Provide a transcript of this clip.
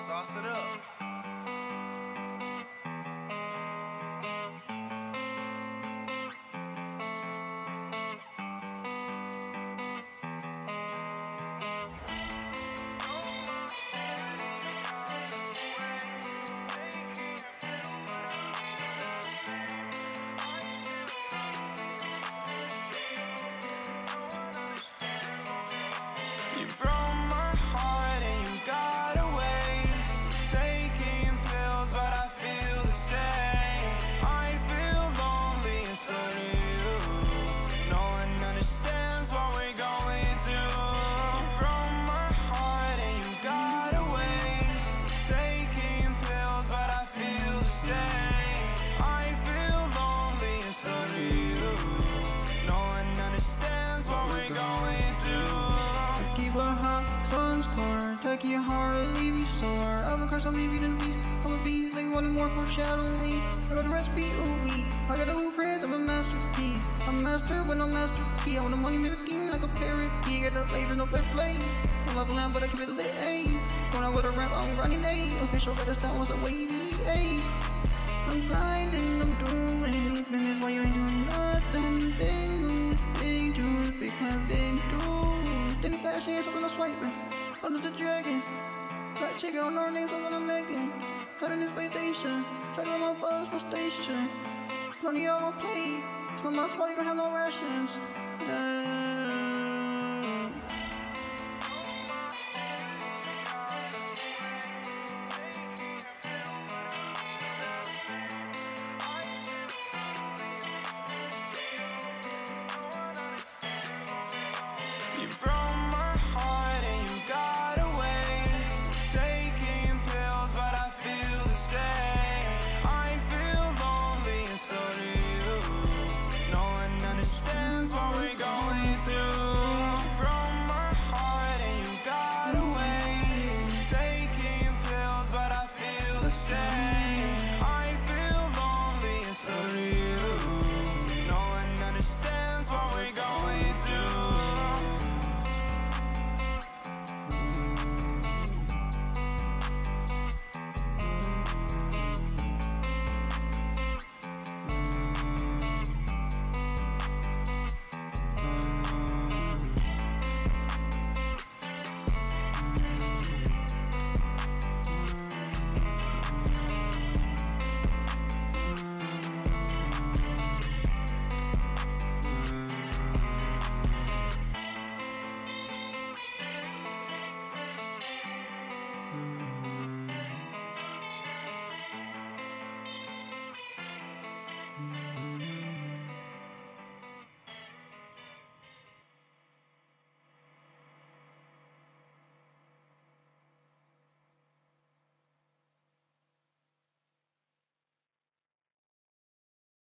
Sauce it up. I'm a curse, I'm leaving the beast. I'm a beast, like wanting more foreshadow me. I got the recipe, ooh wee. I got a the blueprints, I'm a masterpiece. I'm a master, but no master key. I want the money making like a parrot. He got the flavor, no flip flame. I love lamb, but I keep it lit, ayy. Going out with a ramp, I'm running, ayy. Official, but this down was a wavy, ayy. I'm grinding, I'm doing business while you ain't doing nothing. Big moves, big jewels, big plans, big dudes. Then he fashion, something I'm swiping. I'm just a dragon. Black chicken on our names, I'm gonna make it. Head in this station, head on my bus, my station. Money on my plate, it's not my fault, you don't have no rations. Yeah.